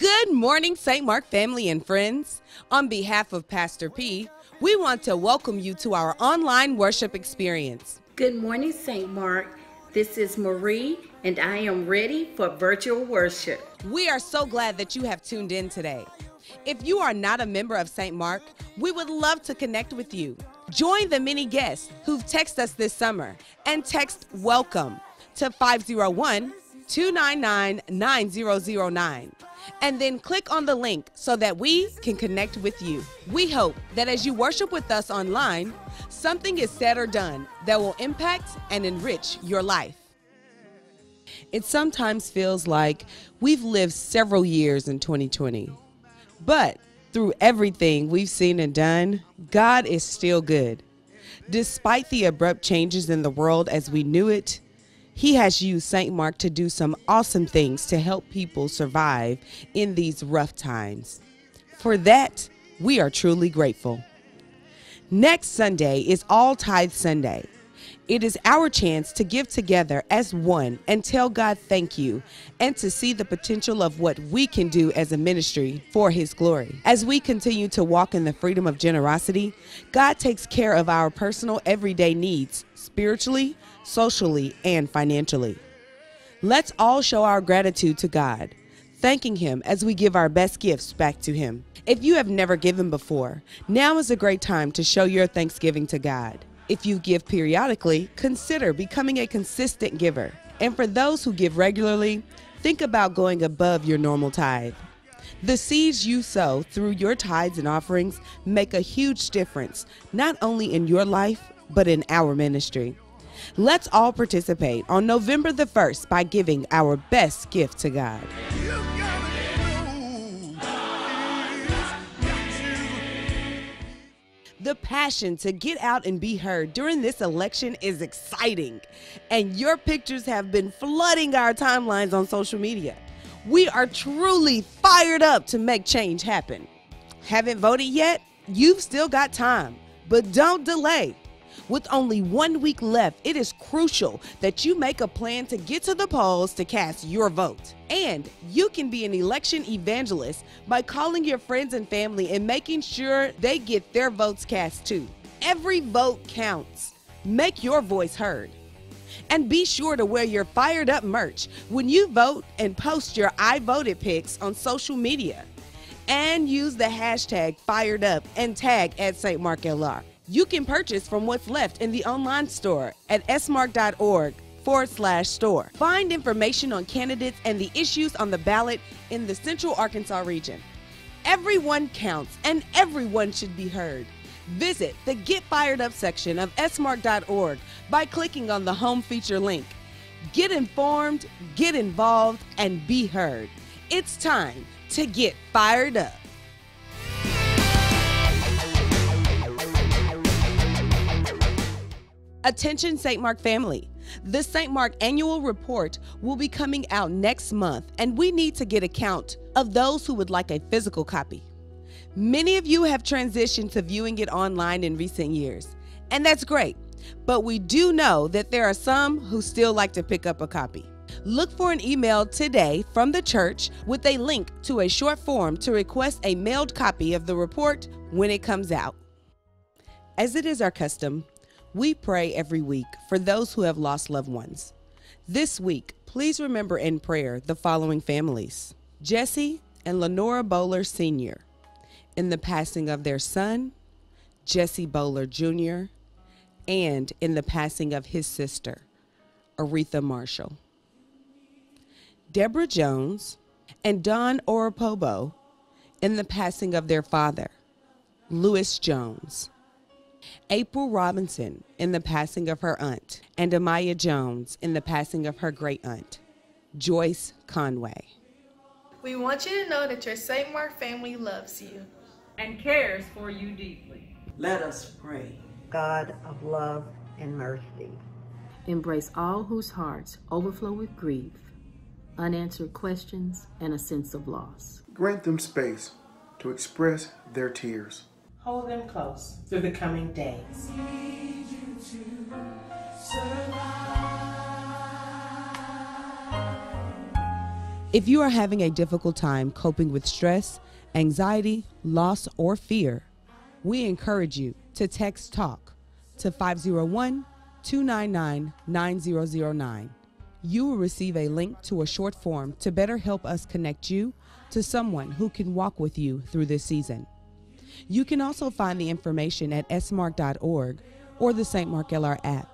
Good morning, St. Mark family and friends. On behalf of Pastor P, we want to welcome you to our online worship experience. Good morning, St. Mark. This is Marie, and I am ready for virtual worship. We are so glad that you have tuned in today. If you are not a member of St. Mark, we would love to connect with you. Join the many guests who've texted us this summer and text WELCOME to 501 299 9009 and then click on the link so that we can connect with you. We hope that as you worship with us online, something is said or done that will impact and enrich your life. It sometimes feels like we've lived several years in 2020, but through everything we've seen and done, God is still good. Despite the abrupt changes in the world as we knew it, he has used St. Mark to do some awesome things to help people survive in these rough times. For that, we are truly grateful. Next Sunday is All Tithe Sunday. It is our chance to give together as one and tell God thank you and to see the potential of what we can do as a ministry for His glory. As we continue to walk in the freedom of generosity, God takes care of our personal everyday needs spiritually, socially, and financially. Let's all show our gratitude to God, thanking Him as we give our best gifts back to Him. If you have never given before, now is a great time to show your thanksgiving to God. If you give periodically, consider becoming a consistent giver. And for those who give regularly, think about going above your normal tithe. The seeds you sow through your tithes and offerings make a huge difference, not only in your life, but in our ministry. Let's all participate on November the 1st by giving our best gift to God. The passion to get out and be heard during this election is exciting, and your pictures have been flooding our timelines on social media. We are truly fired up to make change happen. Haven't voted yet? You've still got time, but don't delay. With only one week left, it is crucial that you make a plan to get to the polls to cast your vote. And you can be an election evangelist by calling your friends and family and making sure they get their votes cast too. Every vote counts. Make your voice heard. And be sure to wear your fired up merch when you vote and post your I voted pics on social media. And use the hashtag fired up and tag at St. Mark LR. You can purchase from what's left in the online store at smark.org forward slash store. Find information on candidates and the issues on the ballot in the Central Arkansas region. Everyone counts and everyone should be heard. Visit the Get Fired Up section of smark.org by clicking on the home feature link. Get informed, get involved, and be heard. It's time to get fired up. Attention St. Mark family. The St. Mark annual report will be coming out next month, and we need to get a count of those who would like a physical copy. Many of you have transitioned to viewing it online in recent years, and that's great. But we do know that there are some who still like to pick up a copy. Look for an email today from the church with a link to a short form to request a mailed copy of the report when it comes out. As it is our custom, we pray every week for those who have lost loved ones. This week, please remember in prayer the following families Jesse and Lenora Bowler Sr., in the passing of their son, Jesse Bowler Jr., and in the passing of his sister, Aretha Marshall. Deborah Jones and Don Oropobo in the passing of their father, Louis Jones. April Robinson in the passing of her aunt, and Amaya Jones in the passing of her great aunt, Joyce Conway. We want you to know that your St. Mark family loves you and cares for you deeply. Let us pray. God of love and mercy. Embrace all whose hearts overflow with grief, unanswered questions, and a sense of loss. Grant them space to express their tears hold them close through the coming days. If you are having a difficult time coping with stress, anxiety, loss, or fear, we encourage you to text TALK to 501 299 9009. You will receive a link to a short form to better help us connect you to someone who can walk with you through this season. You can also find the information at smark.org or the St. Mark LR app.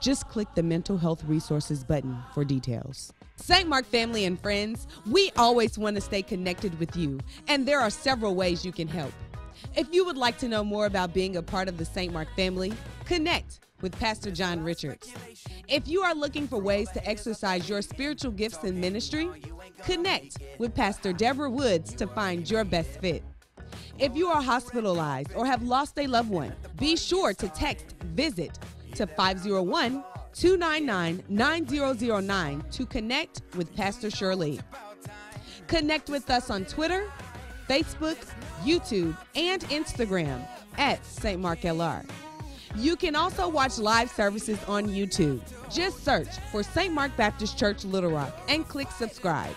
Just click the Mental Health Resources button for details. St. Mark family and friends, we always want to stay connected with you, and there are several ways you can help. If you would like to know more about being a part of the St. Mark family, connect with Pastor John Richards. If you are looking for ways to exercise your spiritual gifts in ministry, connect with Pastor Deborah Woods to find your best fit. If you are hospitalized or have lost a loved one, be sure to text VISIT to 501 299 9009 to connect with Pastor Shirley. Connect with us on Twitter, Facebook, YouTube, and Instagram at St. Mark LR. You can also watch live services on YouTube. Just search for St. Mark Baptist Church Little Rock and click subscribe.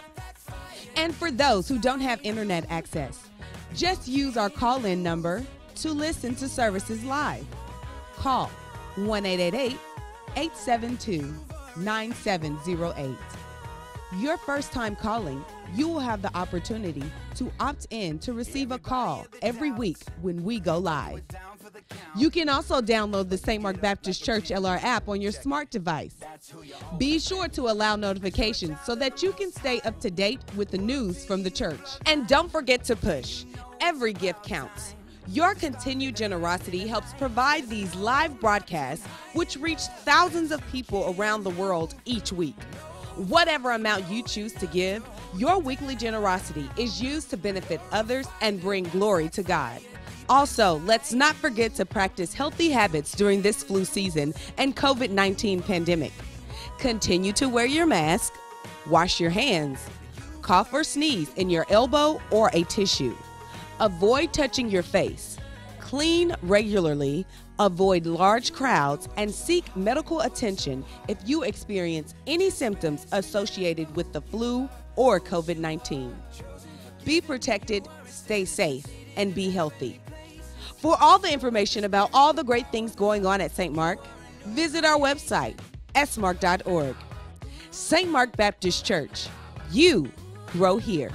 And for those who don't have internet access, just use our call in number to listen to services live. Call 1 872 9708. Your first time calling, you will have the opportunity to opt in to receive a call every week when we go live. You can also download the St. Mark Baptist Church LR app on your smart device. Be sure to allow notifications so that you can stay up to date with the news from the church. And don't forget to push. Every gift counts. Your continued generosity helps provide these live broadcasts, which reach thousands of people around the world each week. Whatever amount you choose to give, your weekly generosity is used to benefit others and bring glory to God. Also, let's not forget to practice healthy habits during this flu season and COVID 19 pandemic. Continue to wear your mask, wash your hands, cough or sneeze in your elbow or a tissue. Avoid touching your face. Clean regularly, avoid large crowds, and seek medical attention if you experience any symptoms associated with the flu or COVID 19. Be protected, stay safe, and be healthy. For all the information about all the great things going on at St. Mark, visit our website, smark.org. St. Mark Baptist Church. You grow here.